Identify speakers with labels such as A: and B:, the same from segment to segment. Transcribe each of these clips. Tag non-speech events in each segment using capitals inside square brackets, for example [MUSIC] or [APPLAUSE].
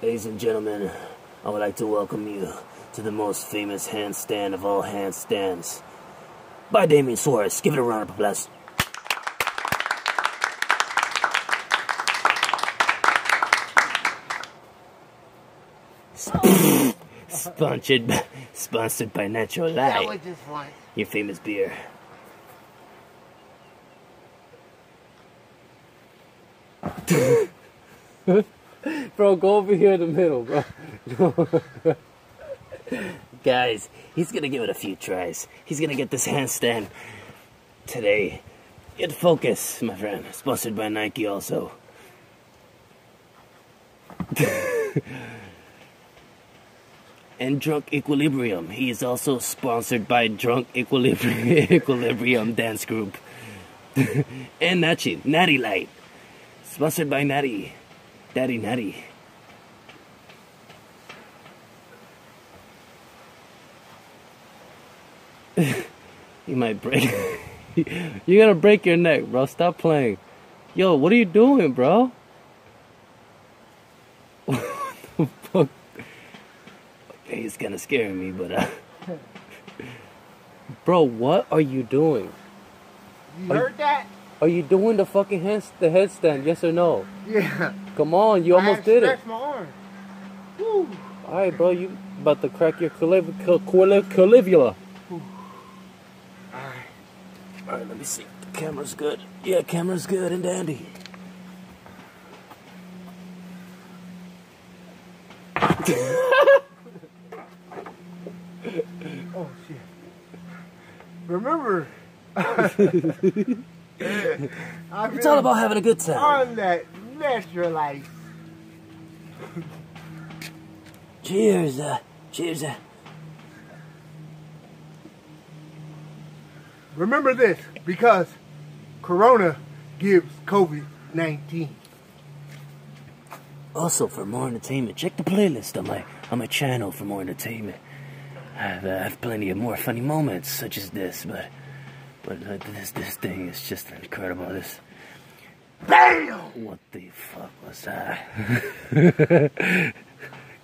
A: Ladies and gentlemen, I would like to welcome you to the most famous handstand of all handstands by Damien Suarez. Give it a round of applause. sponsored, by, sponsored by Natural Light,
B: was just fun.
A: your famous beer. [LAUGHS] [LAUGHS]
C: Bro, go over here in the middle, bro. [LAUGHS]
A: Guys, he's gonna give it a few tries. He's gonna get this [LAUGHS] handstand today. Get focus, my friend. Sponsored by Nike also. and Drunk Equilibrium. He is also sponsored by Drunk Equilibrium, Equilibrium Dance Group. and Natty, Natty Light. Sponsored by Natty. Daddy Natty. [LAUGHS] you might break. [LAUGHS] You're gonna break your neck, bro. Stop playing. Yo, what are you doing, bro? [LAUGHS] what the fuck? Okay, it's kind of scaring me, but uh, bro, what are you doing?
B: You heard that?
C: Are you doing the fucking hand, the headstand? Yes or no?
B: Yeah.
C: Come on, you
B: I
C: almost did it.
B: my arm. Woo.
C: All right, bro, you about to crack your clav- cl- cl- clavicula.
B: Alright.
A: Alright, let me see. The camera's good. Yeah, camera's good and dandy. [LAUGHS]
B: Oh shit. Remember. [LAUGHS] [LAUGHS]
A: It's all about having a good time.
B: on that electrolyte.
A: Cheers, uh, cheers, uh.
B: Remember this, because Corona gives COVID 19.
A: Also, for more entertainment, check the playlist on my on my channel for more entertainment. I have, uh, I have plenty of more funny moments, such as this, but but uh, this this thing is just incredible. This
B: BAM!
A: what the fuck was that? [LAUGHS]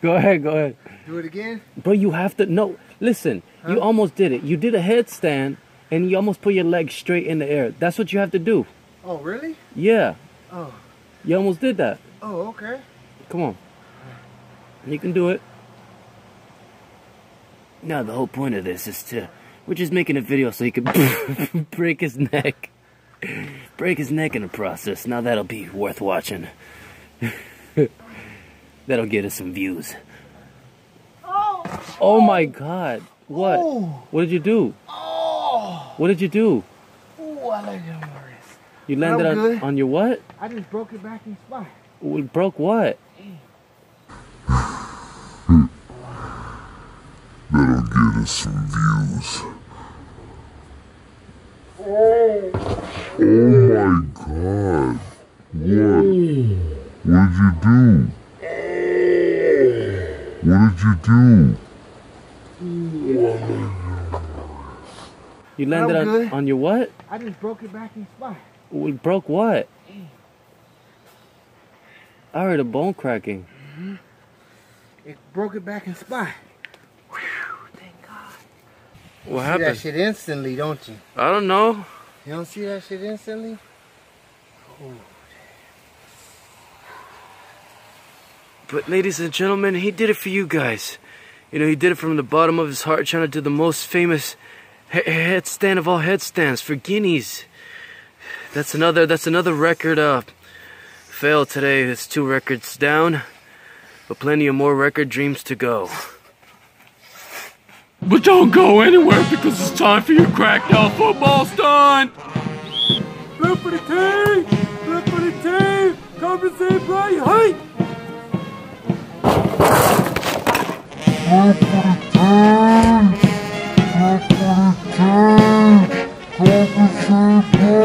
C: Go ahead, go ahead.
B: Do it again?
C: Bro, you have to no. Listen, you almost did it. You did a headstand and you almost put your leg straight in the air. That's what you have to do.
B: Oh, really?
C: Yeah,
B: Oh,
C: you almost did that.
B: oh, okay.
C: Come on, you can do it.
A: Now the whole point of this is to we're just making a video so he could [LAUGHS] break his neck, break his neck in the process. Now that'll be worth watching. [LAUGHS] that'll get us some views.
B: Oh,
C: Oh my God! What?
B: Oh.
C: What did you do?
B: oh,
C: What did you do?
B: oh, I like your wrist.
C: You landed on,
B: good.
C: on your what?
B: I just broke it back in spot.
C: We broke what?
D: That'll get us some views. Oh my god. What? What did you do? What did you do?
C: You landed on,
B: good.
C: on your what?
B: I just broke it back in spot.
C: We broke what? I heard a bone cracking. Mm-hmm.
B: It broke it back in spot. Whew, thank God.
C: What you
B: See that shit instantly, don't you?
C: I don't know.
B: You don't see that shit instantly?
C: But ladies and gentlemen, he did it for you guys. You know, he did it from the bottom of his heart, trying to do the most famous he- headstand of all headstands for Guinness. That's another. That's another record. Uh, failed today. It's two records down, but plenty of more record dreams to go. But don't go anywhere because it's time for your crackdown football stunt!
B: Flip for the team! Flip for the team! Come play height!
D: Flip for the team! Flip for the team!